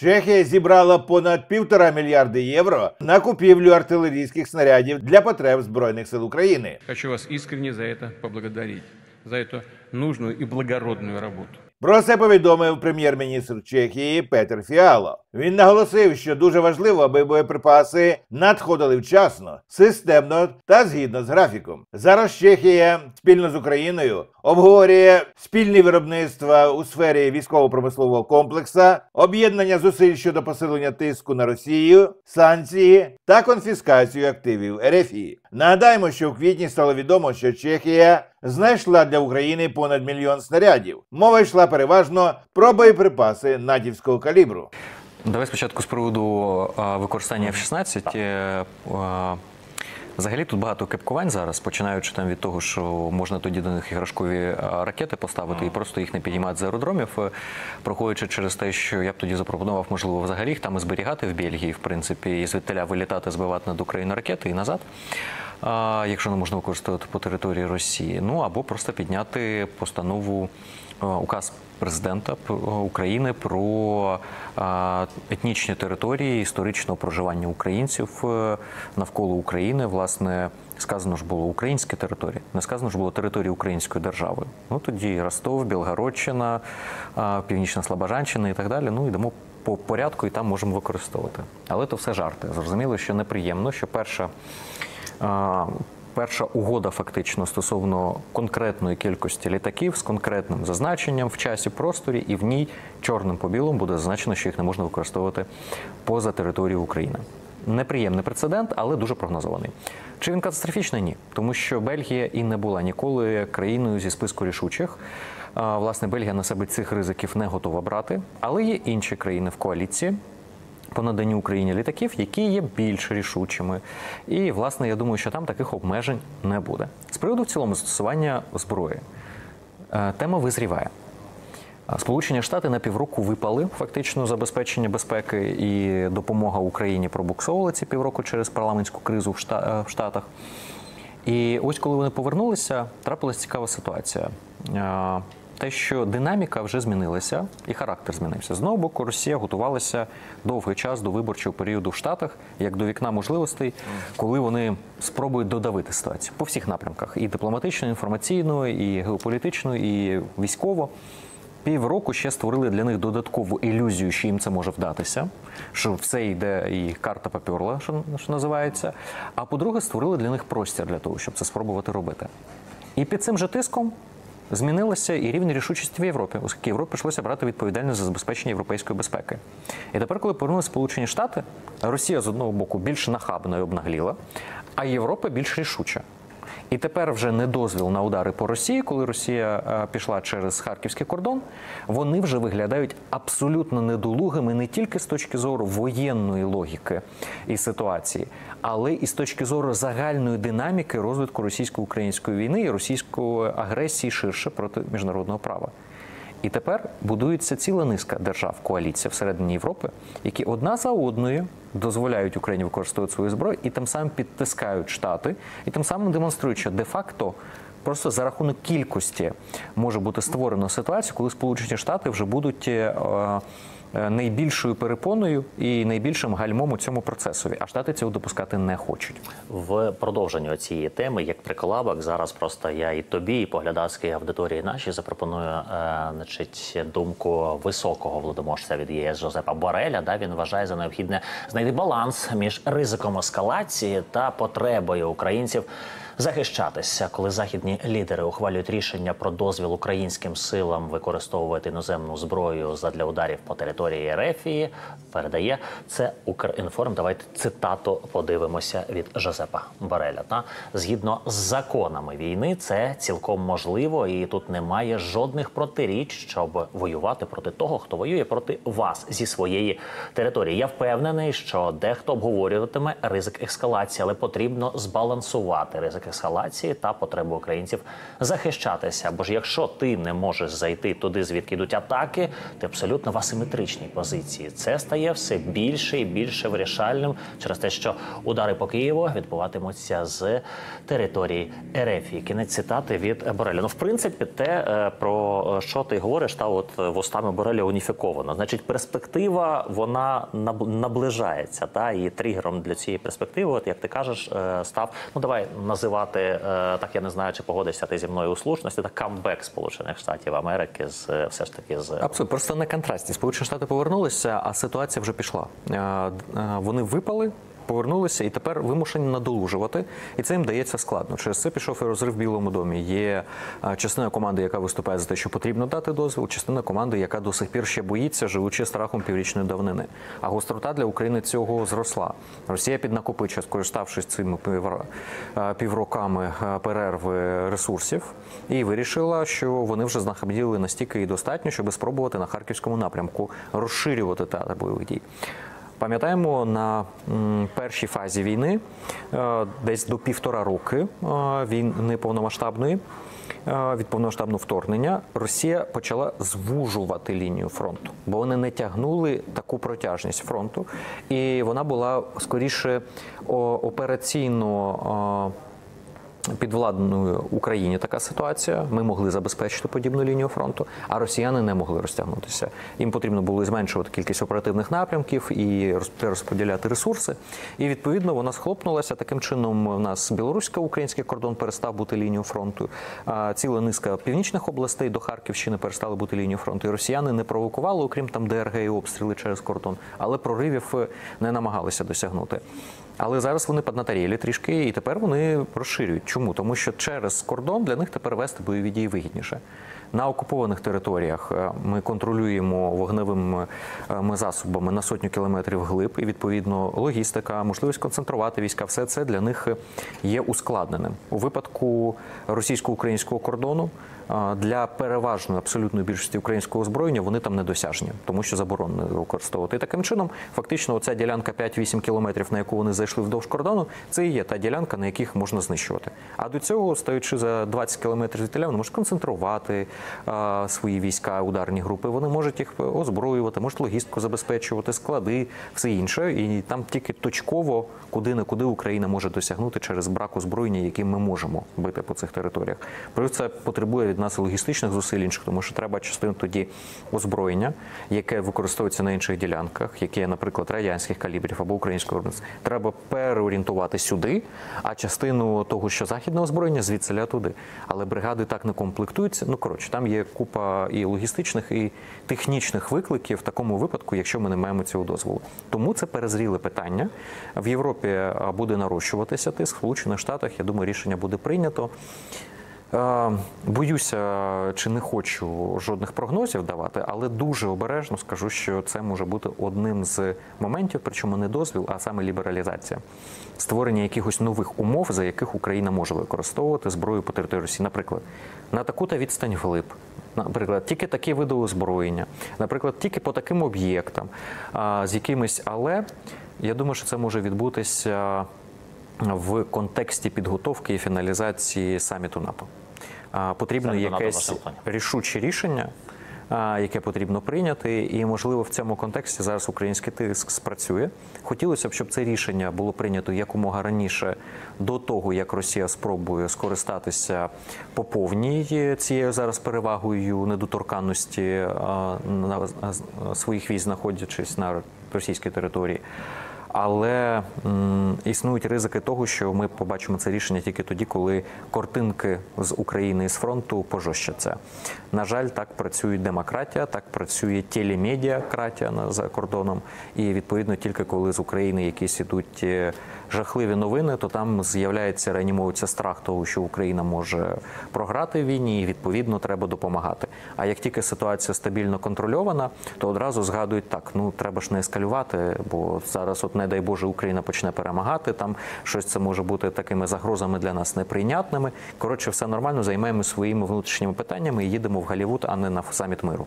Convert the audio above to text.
Чехія зібрала понад півтора мільярди євро на купівлю артилерійських снарядів для потреб збройних сил України. Хочу вас іскренні за это поблагодарити, за цю нужну і благородну роботу. Про це повідомив прем'єр-міністр Чехії Петер Фіало. Він наголосив, що дуже важливо, аби боєприпаси надходили вчасно, системно та згідно з графіком. Зараз Чехія спільно з Україною обговорює спільні виробництва у сфері військово-промислового комплексу, об'єднання зусиль щодо посилення тиску на Росію, санкції та конфіскацію активів РФІ. Нагадаємо, що в квітні стало відомо, що Чехія знайшла для України понад мільйон снарядів. Мова йшла переважно про боєприпаси натівського калібру. Давай спочатку з приводу використання F-16. Е, Взагалі тут багато кепкувань зараз, починаючи там від того, що можна тоді до них іграшкові ракети поставити і просто їх не підіймати з аеродромів, е, проходячи через те, що я б тоді запропонував, можливо, взагалі їх там і зберігати в Бельгії, в принципі, і звідтиля вилітати, збивати над Україною ракети і назад. Якщо не можна використовувати по території Росії, ну або просто підняти постанову е, указ президента України про е, етнічні території історичного проживання українців е, навколо України. Власне, сказано ж було українські території, не сказано ж було території української держави. Ну тоді Ростов, Білгородщина, е, Північна Слобожанщина і так далі. Ну йдемо по порядку і там можемо використовувати. Але то все жарти. Зрозуміло, що неприємно, що перша. Перша угода фактично стосовно конкретної кількості літаків з конкретним зазначенням в часі просторі, і в ній чорним по білому буде зазначено, що їх не можна використовувати поза територією України. Неприємний прецедент, але дуже прогнозований. Чи він катастрофічний? Ні, тому що Бельгія і не була ніколи країною зі списку рішучих. Власне, Бельгія на себе цих ризиків не готова брати, але є інші країни в коаліції, по наданню Україні літаків, які є більш рішучими. І, власне, я думаю, що там таких обмежень не буде. З приводу в цілому застосування зброї. Е, Тема визріває. Сполучені Штати на півроку випали фактично забезпечення безпеки і допомога Україні пробуксовувала ці півроку через парламентську кризу в Шта- е, в Штатах. І ось коли вони повернулися, трапилась цікава ситуація. Те, що динаміка вже змінилася і характер змінився. З одного боку, Росія готувалася довгий час до виборчого періоду в Штатах, як до вікна можливостей, коли вони спробують додавити ситуацію по всіх напрямках: і дипломатично, і інформаційно, і геополітично, і військово. Півроку ще створили для них додаткову ілюзію, що їм це може вдатися, що все йде і карта поперла, що, що називається. А по-друге, створили для них простір для того, щоб це спробувати робити. І під цим же тиском змінилося і рівень рішучості в Європі, оскільки Європі прийшлося брати відповідальність за забезпечення європейської безпеки. І тепер, коли повернулися Сполучені Штати, Росія з одного боку більш нахабно і обнагліла, а Європа більш рішуча. І тепер вже не дозвіл на удари по Росії, коли Росія е, пішла через харківський кордон. Вони вже виглядають абсолютно недолугими не тільки з точки зору воєнної логіки і ситуації, але і з точки зору загальної динаміки розвитку російсько-української війни і російської агресії ширше проти міжнародного права. І тепер будується ціла низка держав коаліція всередині Європи, які одна за одною дозволяють Україні використовувати свою зброю і тим самим підтискають штати, і тим самим демонструють, що де-факто просто за рахунок кількості може бути створено ситуацію, коли Сполучені Штати вже будуть. е, е, Найбільшою перепоною і найбільшим гальмом у цьому процесові, а штати цього допускати не хочуть. В продовженню цієї теми, як приколабок, зараз просто я і тобі, і поглядацькій аудиторії нашій запропоную е, значить, думку високого владоможця від ЄС Жозепа Бореля. Да, він вважає за необхідне знайти баланс між ризиком ескалації та потребою українців. Захищатися, коли західні лідери ухвалюють рішення про дозвіл українським силам використовувати іноземну зброю задля ударів по території Ерефії, передає це Укрінформ. Давайте цитату подивимося від Жозепа Бореля. Та згідно з законами війни, це цілком можливо, і тут немає жодних протиріч, щоб воювати проти того, хто воює проти вас зі своєї території. Я впевнений, що дехто обговорюватиме ризик ескалації, але потрібно збалансувати ризик ескалації та потреби українців захищатися. Бо ж якщо ти не можеш зайти туди, звідки йдуть атаки, ти абсолютно в асиметричній позиції. Це стає все більше і більше вирішальним через те, що удари по Києву відбуватимуться з території РФ. Кінець цитати від Бореля. Ну, в принципі, те е, про що ти говориш, та от вустами Бореля уніфіковано. Значить, перспектива вона наближається. Та і тригером для цієї перспективи, от як ти кажеш, е, став ну давай називати е, так. Я не знаю, чи погодишся ти зі мною у слушності. Та камбек Сполучених Штатів Америки з е, все ж таки з Абсолютно просто на контрасті. Сполучені Штати повернулися, а ситуація вже пішла. Е, Вони випали. Повернулися і тепер вимушені надолужувати, і це їм дається складно. Через це пішов і розрив в Білому домі. Є е, частина команди, яка виступає за те, що потрібно дати дозвіл, частина команди, яка до сих пір ще боїться, живучи страхом піврічної давнини. А гострота для України цього зросла. Росія піднакопичує, скориставшись цими е, півроками е, перерви ресурсів, і вирішила, що вони вже знаходили настільки і достатньо, щоб спробувати на харківському напрямку розширювати театр бойових дій. Пам'ятаємо, на першій фазі війни, е, десь до півтора роки е, війни повномасштабної. е, Від повномасштабного вторгнення Росія почала звужувати лінію фронту, бо вони не тягнули таку протяжність фронту, і вона була скоріше операційно підвладною Україні така ситуація. Ми могли забезпечити подібну лінію фронту, а росіяни не могли розтягнутися. Їм потрібно було зменшувати кількість оперативних напрямків і роз- розподіляти ресурси. І відповідно вона схлопнулася. Таким чином, у нас білорусько-український кордон перестав бути лінією фронту. Ціла низка північних областей до Харківщини перестали бути лінією фронту. І росіяни не провокували, окрім там ДРГ і обстріли через кордон, але проривів е, не намагалися досягнути. Але зараз вони поднаторіли трішки, і тепер вони розширюють. Чому? Тому що через кордон для них тепер вести бойові дії вигідніше. На окупованих територіях е, ми контролюємо вогневими е, засобами на сотню кілометрів глиб, і відповідно логістика, можливість концентрувати війська, все це для них є ускладненим. У випадку російсько-українського кордону е, для переважної абсолютної більшості українського озброєння вони там недосяжні, тому що заборонено використовувати. І таким чином, фактично, оця ділянка 5-8 кілометрів, на яку вони зайшли вдовж кордону, це і є та ділянка, на яких можна знищувати. А до цього, стоячи за 20 кілометрів від вони можуть концентрувати а, свої війська, ударні групи. Вони можуть їх озброювати, можуть логістику забезпечувати, склади, все інше. І там тільки точково, куди не куди Україна може досягнути через брак озброєння, яким ми можемо бити по цих територіях. Плюс це потребує від нас і логістичних зусиль інших, тому що треба частину тоді озброєння, яке використовується на інших ділянках, яке, наприклад, радянських калібрів або українського виробництва. Треба переорієнтувати сюди, а частину того, що західне озброєння, звідсиля туди. Але бригади так не комплектуються. Ну коротше, там є купа і логістичних, і технічних викликів в такому випадку, якщо ми не маємо цього дозволу. Тому це перезріле питання. В Європі буде нарощуватися тиск, в Сполучених Штатах, я думаю, рішення буде прийнято. Е, Боюся, чи не хочу жодних прогнозів давати, але дуже обережно скажу, що це може бути одним з моментів, причому не дозвіл, а саме лібералізація, створення якихось нових умов, за яких Україна може використовувати зброю по території Росії. Наприклад, на таку-то відстань вглиб. Наприклад, тільки такі види озброєння, наприклад, тільки по таким об'єктам, з якимись, але я думаю, що це може відбутися в контексті підготовки і фіналізації саміту НАТО. Потрібно Саміту якесь Вашингтоні. рішуче рішення, яке потрібно прийняти, і можливо в цьому контексті зараз український тиск спрацює. Хотілося б, щоб це рішення було прийнято якомога раніше до того, як Росія спробує скористатися по повній цією зараз перевагою недоторканності на своїх військ, знаходячись на російській території. Але м, існують ризики того, що ми побачимо це рішення тільки тоді, коли картинки з України і з фронту пожорщаться. На жаль, так працює демократія, так працює телемедіакратія за кордоном. І відповідно тільки коли з України якісь ідуть е, жахливі новини, то там з'являється реанімується страх того, що Україна може програти в війні, і відповідно треба допомагати. А як тільки ситуація стабільно контрольована, то одразу згадують так: ну треба ж не ескалювати, бо зараз, от не дай Боже, Україна почне перемагати. Там щось це може бути такими загрозами для нас неприйнятними. Коротше, все нормально, займаємося своїми внутрішніми питаннями і їдемо в Голлівуд, а не на саміт миру.